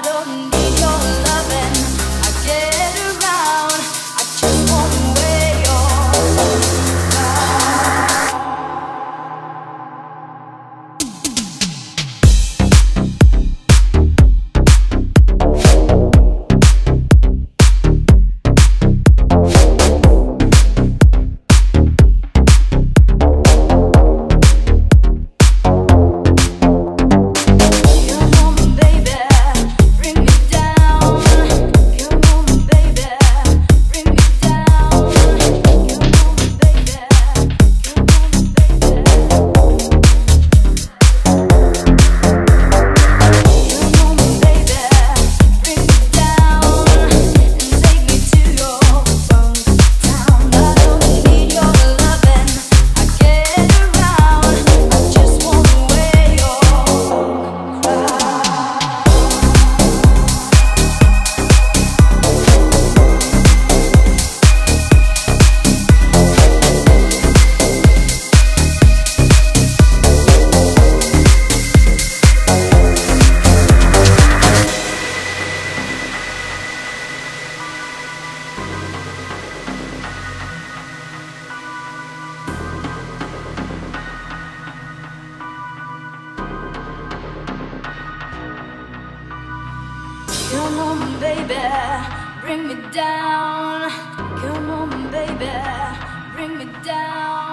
I don't know. on, baby, bring me down. Come on, baby, bring me down.